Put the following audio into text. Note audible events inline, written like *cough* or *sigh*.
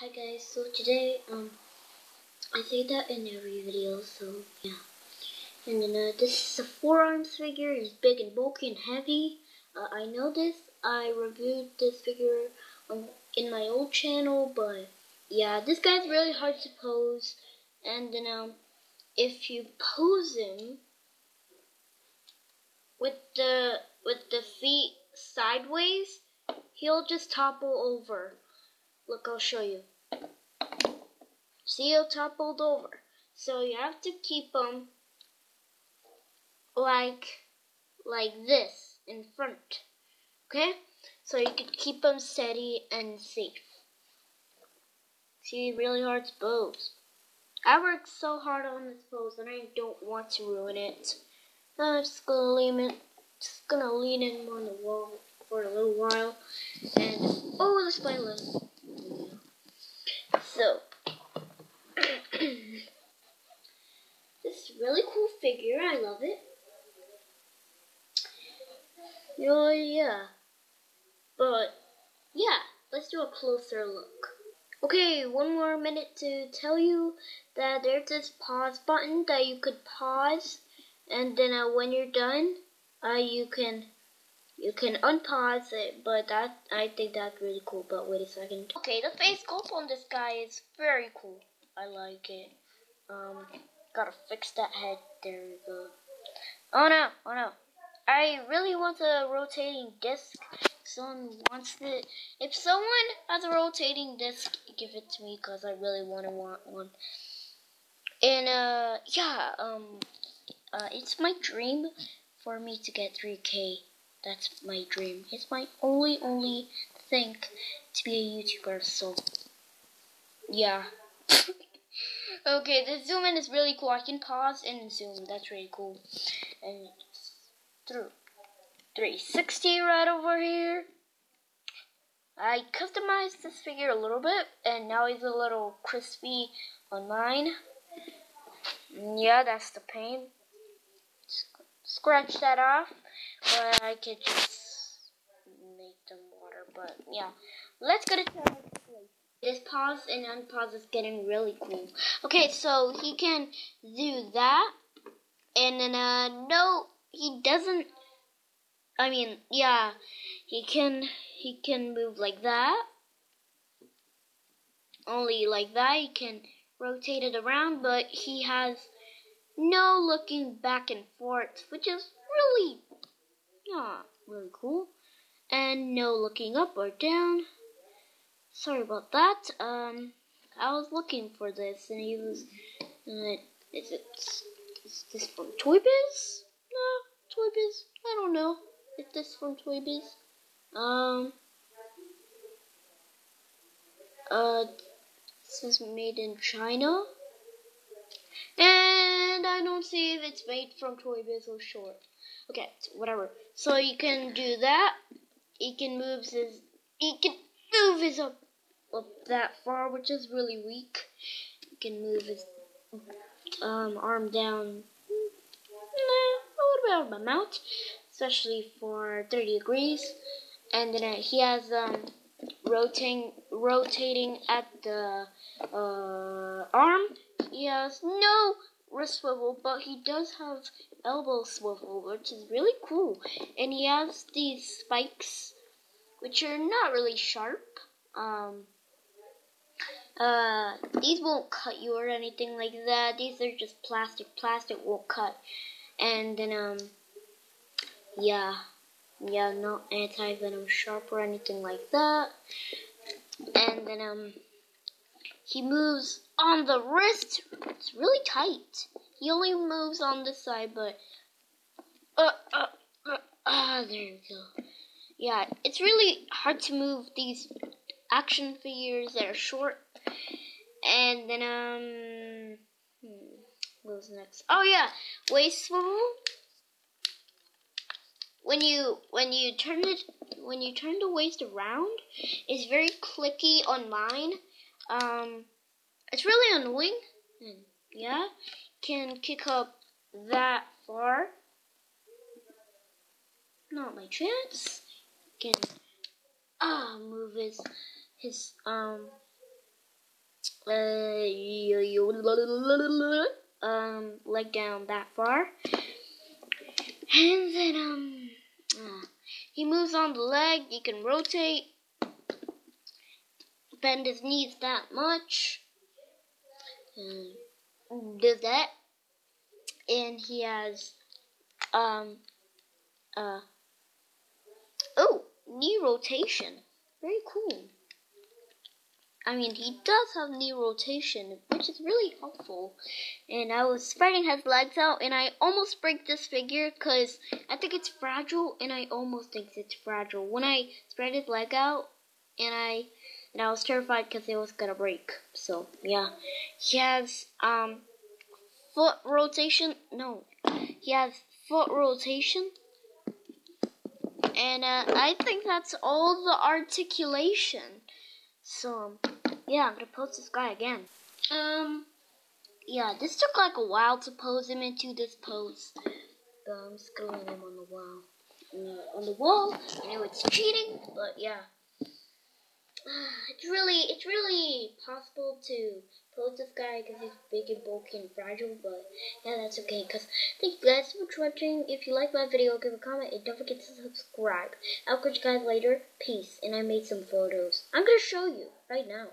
Hi guys, so today, um, I say that in every video, so yeah. And then, uh, this is a Four Arms figure, it's big and bulky and heavy. Uh, I know this, I reviewed this figure on, in my old channel, but yeah, this guy's really hard to pose. And then, um, if you pose him with the, with the feet sideways, he'll just topple over. Look, I'll show you. See, he'll toppled over. So you have to keep them like, like this in front. Okay? So you can keep them steady and safe. See, really hard to pose. I worked so hard on this pose and I don't want to ruin it. I'm just gonna lean it, just gonna lean him on the wall for a little while. And, oh, the spine So, *coughs* this really cool figure. I love it. Oh, yeah. But, yeah, let's do a closer look. Okay, one more minute to tell you that there's this pause button that you could pause, and then uh, when you're done, uh, you can you can unpause it, but that I think that's really cool. But wait a second. Okay, the face sculpt on this guy is very cool. I like it. Um, gotta fix that head. There we go. Oh no! Oh no! I really want a rotating disc. Someone wants it. If someone has a rotating disc, give it to me because I really want to want one. And uh, yeah. Um, uh, it's my dream for me to get 3K. That's my dream. It's my only, only thing to be a YouTuber, so yeah. *laughs* okay, the zoom in is really cool. I can pause and zoom. That's really cool. And through 360 right over here. I customized this figure a little bit, and now he's a little crispy on mine. Yeah, that's the pain. Scratch that off. But I could just make them water. But yeah, let's go to this pause and unpause is getting really cool. Okay, so he can do that, and then uh, no, he doesn't. I mean, yeah, he can he can move like that. Only like that, he can rotate it around, but he has no looking back and forth, which is really yeah, really cool. And no looking up or down. Sorry about that. Um, I was looking for this, and he was. Uh, is it? Is this from Toy Biz? No, Toy Biz. I don't know. Is this from Toy Biz? Um. Uh, this is made in China. And I don't see if it's made from Toy Biz or Short. Okay, whatever. So you can do that. He can move his. He can move his up up that far, which is really weak. He can move his um, arm down nah, a little bit of my mouth, especially for 30 degrees. And then uh, he has um, rotating rotating at the uh, arm. He has no wrist swivel, but he does have elbow swivel, which is really cool. And he has these spikes, which are not really sharp. Um, uh, these won't cut you or anything like that. These are just plastic. Plastic won't cut. And then, um, yeah. Yeah, no anti-venom sharp or anything like that. And then, um, he moves on the wrist. It's really tight. He only moves on this side, but uh, uh, uh, ah, there we go. Yeah, it's really hard to move these action figures that are short. And then um, hmm, what next? Oh yeah, waist swivel. When you when you turn it when you turn the waist around, it's very clicky on mine. Um, it's really annoying. Yeah, can kick up that far. Not my chance. Can ah move his his um uh, um, leg down that far. And then, um, uh, he moves on the leg. He can rotate, bend his knees that much. And does that. And he has, um, uh, oh, knee rotation. Very cool. I mean, he does have knee rotation, which is really helpful. And I was spreading his legs out, and I almost break this figure because I think it's fragile, and I almost think it's fragile. When I spread his leg out, and I and I was terrified because it was gonna break. So yeah, he has um foot rotation. No, he has foot rotation. And uh, I think that's all the articulation. So, yeah, I'm gonna pose this guy again. Um, yeah, this took like a while to pose him into this pose. But I'm just going him on the wall. Uh, on the wall, I know it's cheating, but yeah. *sighs* it's really, it's really possible to pose this guy because he's big and bulky and fragile, but yeah, that's okay. Because thank you guys so much for watching. If you like my video, give a comment and don't forget to subscribe. I'll catch you guys later. Peace. And I made some photos. I'm gonna show you right now.